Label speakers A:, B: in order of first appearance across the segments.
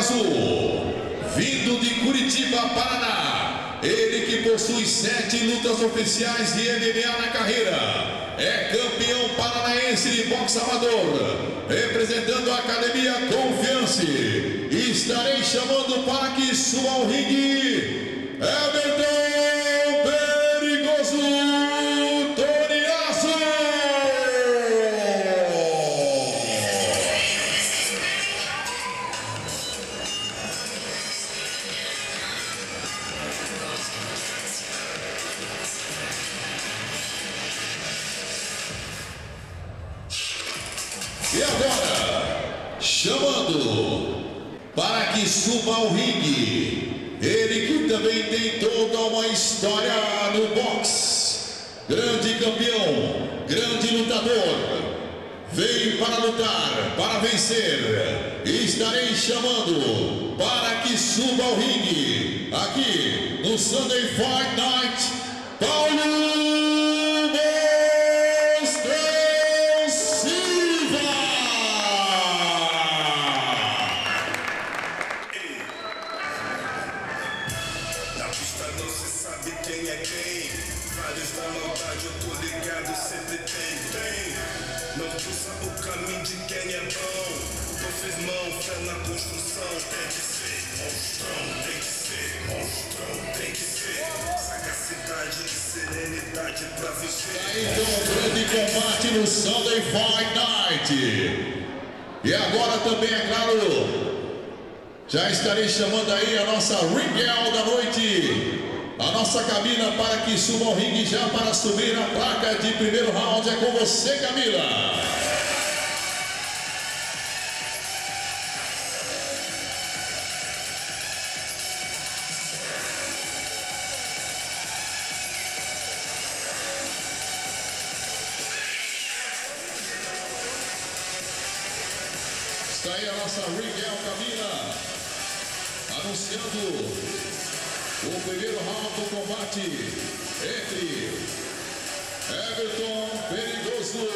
A: azul, vindo de Curitiba, Paraná. Ele que possui sete lutas oficiais de MMA na carreira. É campeão paranaense de boxe amador, representando a Academia Confiança. Estarei chamando para que suba ao ringue. E agora, chamando para que suba ao ringue, ele que também tem toda uma história no boxe, grande campeão, grande lutador, veio para lutar, para vencer, estarei chamando para que suba ao ringue, aqui no Sunday Fight Night, Paulo Então, um grande combate no Sunday Fight Night. E agora também, é claro, já estarei chamando aí a nossa Ringel da noite. A nossa Camila para que suba ao ringue já para subir a placa de primeiro round. É com você, Camila. Está aí a nossa Ringel Camila. Anunciando o primeiro round do combate entre Everton Perigoso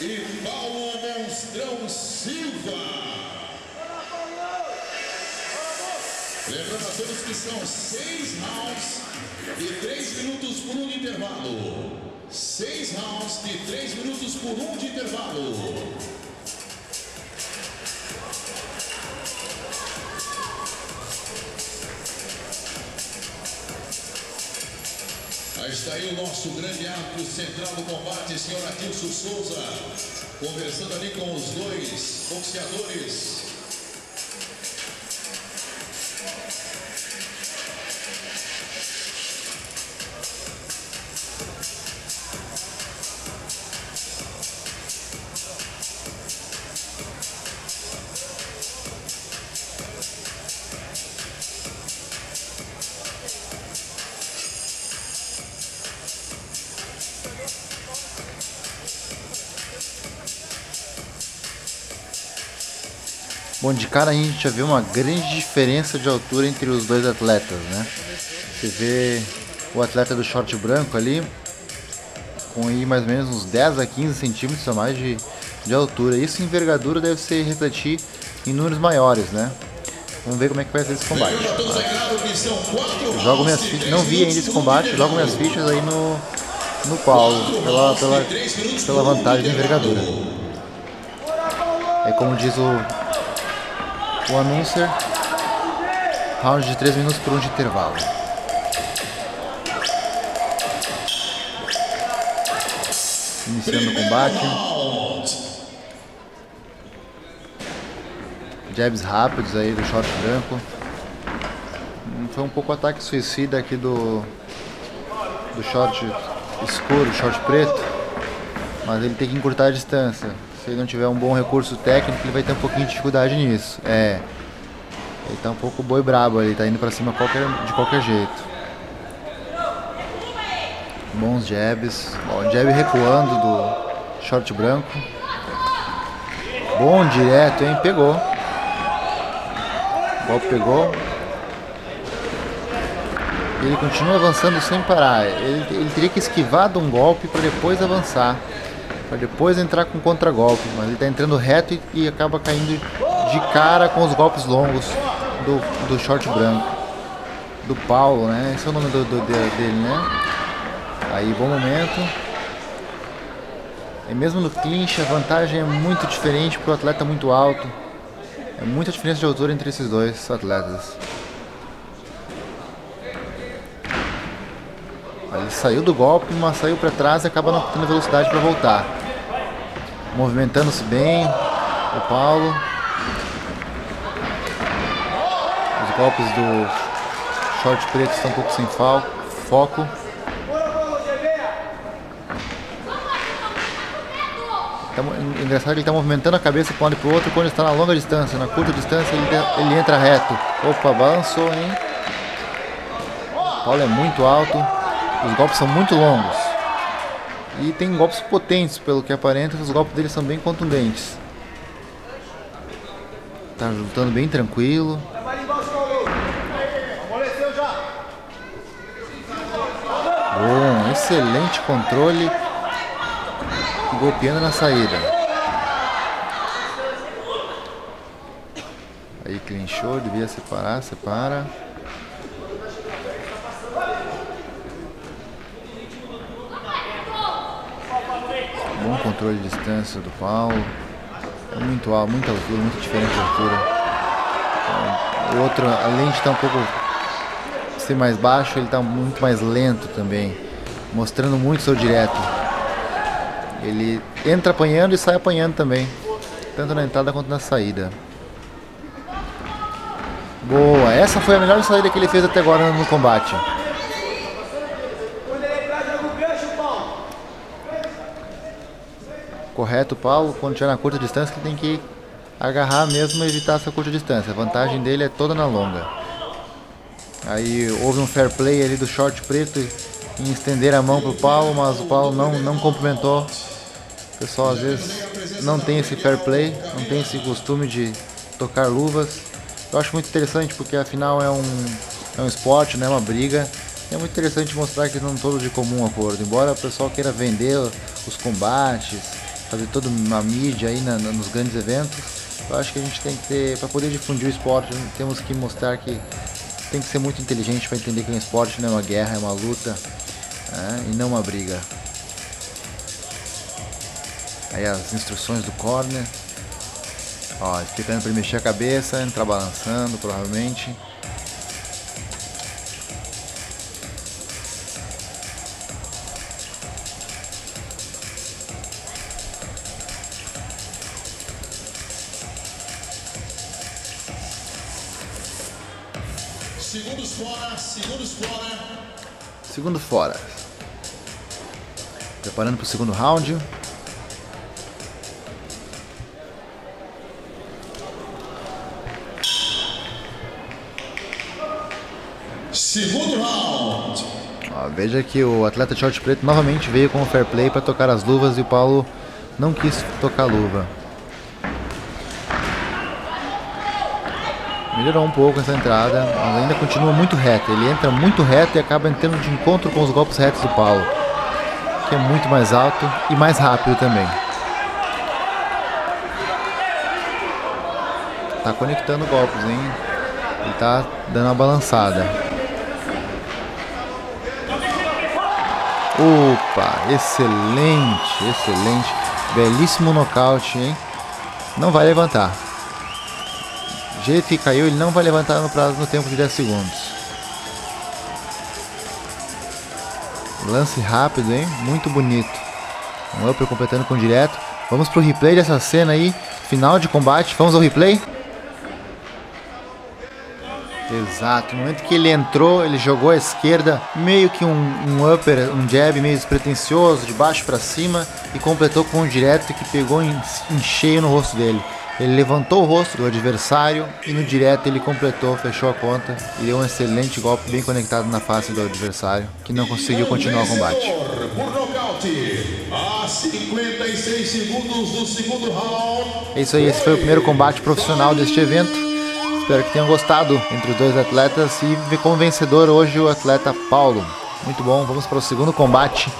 A: e Paulo Monstrão Silva. Lembrando a todos que são seis rounds de três minutos por um de intervalo. Seis rounds de três minutos por um de intervalo. Está aí o nosso grande árbitro central do combate, senhor Atilson Souza, conversando ali com os dois boxeadores.
B: Bom, de cara a gente já vê uma grande diferença de altura entre os dois atletas, né? Você vê o atleta do short branco ali, com aí mais ou menos uns 10 a 15 centímetros a mais de, de altura. Isso em envergadura deve ser refletir em números maiores, né? Vamos ver como é que vai ser esse combate. Jogo minhas fichas, não vi ainda esse combate, jogo minhas fichas aí no, no Paulo, pela, pela, pela vantagem de envergadura. É como diz o, o announcer, round de 3 minutos por um de intervalo. Iniciando o combate, jabs rápidos aí do short branco. Hum, Foi um pouco ataque suicida aqui do, do short escuro, short preto. Mas ele tem que encurtar a distância. Se ele não tiver um bom recurso técnico, ele vai ter um pouquinho de dificuldade nisso. É. Ele tá um pouco boi brabo ali, tá indo pra cima qualquer, de qualquer jeito. Bons jabs. Bom, jab recuando do short branco. Bom direto, hein? Pegou. O golpe pegou. Ele continua avançando sem parar. Ele, ele teria que esquivar de um golpe para depois avançar. Para depois entrar com contragolpe. Mas ele está entrando reto e, e acaba caindo de cara com os golpes longos do, do short branco. Do Paulo, né? Esse é o nome do, do dele, né? Aí, bom momento. E mesmo no clinch, a vantagem é muito diferente porque o atleta é muito alto. É muita diferença de altura entre esses dois atletas. Ele saiu do golpe, mas saiu para trás e acaba não tendo velocidade para voltar. Movimentando-se bem, o Paulo. Os golpes do short preto estão um pouco sem foco. Tá, engraçado que ele está movimentando a cabeça para um lado e para o outro quando está na longa distância. Na curta distância ele, ele entra reto. Opa, balançou, hein? O Paulo é muito alto. Os golpes são muito longos. E tem golpes potentes, pelo que aparenta, os golpes dele são bem contundentes. Tá lutando bem tranquilo. Bom, excelente controle. Golpeando na saída. Aí clinchou, devia separar, separa. Bom controle de distância do Paulo. É muito alto, muita altura, muito diferente de altura. O outro, além de estar um pouco ser mais baixo, ele está muito mais lento também, mostrando muito seu direto. Ele entra apanhando e sai apanhando também, tanto na entrada quanto na saída. Boa, essa foi a melhor saída que ele fez até agora no combate. Correto, Paulo, quando tiver na curta distância, que tem que agarrar mesmo e evitar essa curta distância. A vantagem dele é toda na longa. Aí houve um fair play ali do short preto em estender a mão para o Paulo, mas o Paulo não, não cumprimentou. O pessoal às vezes não tem esse fair play, não tem esse costume de tocar luvas. Eu acho muito interessante porque afinal é um, é um esporte, não é uma briga. É muito interessante mostrar que não todos de comum acordo. Embora o pessoal queira vender os combates, fazer toda uma mídia aí na, nos grandes eventos. Eu acho que a gente tem que ter, para poder difundir o esporte, temos que mostrar que tem que ser muito inteligente para entender que um esporte não é uma guerra, é uma luta né, e não uma briga. Aí as instruções do corner. Ó, explicando para mexer a cabeça, entrar balançando provavelmente.
A: Segundos fora, segundos fora.
B: Segundo fora. Preparando para o segundo round.
A: Segundo round.
B: Ó, veja que o atleta short preto novamente veio com o fair play para tocar as luvas e o Paulo não quis tocar a luva. Melhorou um pouco essa entrada, mas ainda continua muito reto. Ele entra muito reto e acaba entrando de encontro com os golpes retos do Paulo, que é muito mais alto e mais rápido também. Tá conectando golpes, hein? Ele tá dando uma balançada. Opa, excelente, excelente. Belíssimo nocaute, hein? Não vai levantar jeito que caiu, ele não vai levantar no prazo no tempo de 10 segundos. Lance rápido, hein? Muito bonito. Um upper completando com direto. Vamos pro replay dessa cena aí. Final de combate. Vamos ao replay? Exato. No momento que ele entrou, ele jogou à esquerda, meio que um, um upper, um jab meio despretensioso, de baixo para cima, e completou com um direto que pegou em, em cheio no rosto dele. Ele levantou o rosto do adversário e no direto ele completou, fechou a conta e deu um excelente golpe bem conectado na face do adversário, que não conseguiu continuar o combate.
A: Por nocaute, a 56 segundos do segundo round.
B: É isso aí, esse foi o primeiro combate profissional deste evento. Espero que tenham gostado entre os dois atletas e como vencedor hoje o atleta Paulo. Muito bom, vamos para o segundo combate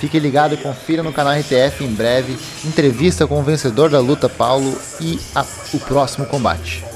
B: Fique ligado e confira no canal RTF em breve entrevista com o vencedor da luta Paulo e a, o próximo combate.